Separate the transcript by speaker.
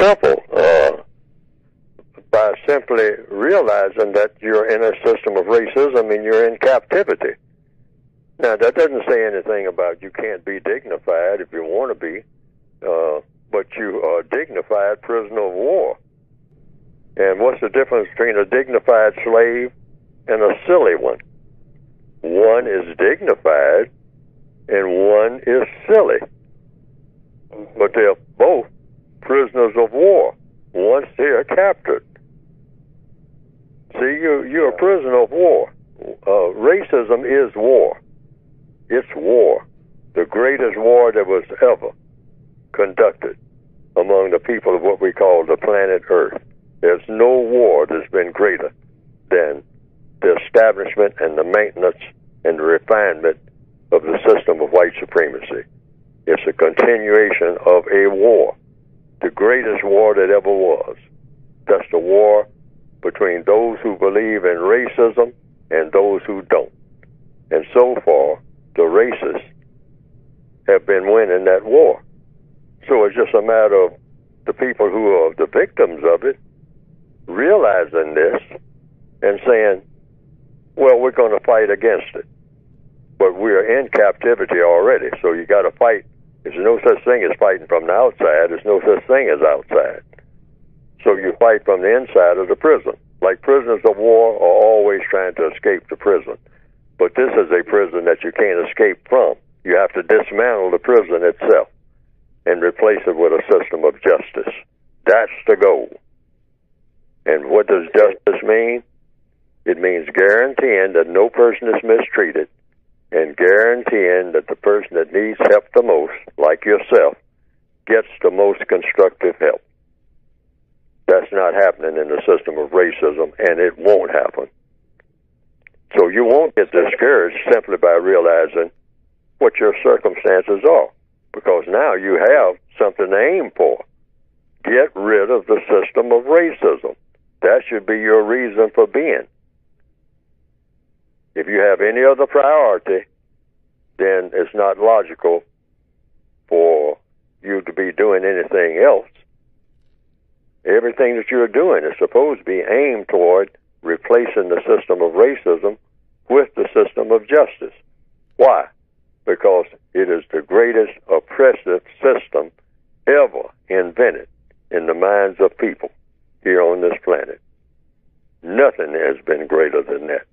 Speaker 1: simple. Uh, by simply realizing that you're in a system of racism and you're in captivity. Now, that doesn't say anything about you can't be dignified if you want to be, uh, but you are a dignified prisoner of war. And what's the difference between a dignified slave and a silly one? One is dignified and one is silly. But they're prisoners of war once they are captured. See, you, you're a prisoner of war. Uh, racism is war. It's war. The greatest war that was ever conducted among the people of what we call the planet Earth. There's no war that's been greater than the establishment and the maintenance and the refinement of the system of white supremacy. It's a continuation of a war, the greatest war that ever was. That's the war between those who believe in racism and those who don't. And so far, the racists have been winning that war. So it's just a matter of the people who are the victims of it realizing this and saying, well, we're going to fight against it. But we're in captivity already, so you got to fight. There's no such thing as fighting from the outside. There's no such thing as outside. So you fight from the inside of the prison. Like prisoners of war are always trying to escape the prison. But this is a prison that you can't escape from. You have to dismantle the prison itself and replace it with a system of justice. That's the goal. And what does justice mean? It means guaranteeing that no person is mistreated and guaranteeing that the person that needs help the most, like yourself, gets the most constructive help. That's not happening in the system of racism, and it won't happen. So you won't get discouraged simply by realizing what your circumstances are, because now you have something to aim for. Get rid of the system of racism. That should be your reason for being. If you have any other priority, then it's not logical for you to be doing anything else. Everything that you're doing is supposed to be aimed toward replacing the system of racism with the system of justice. Why? Because it is the greatest oppressive system ever invented in the minds of people here on this planet. Nothing has been greater than that.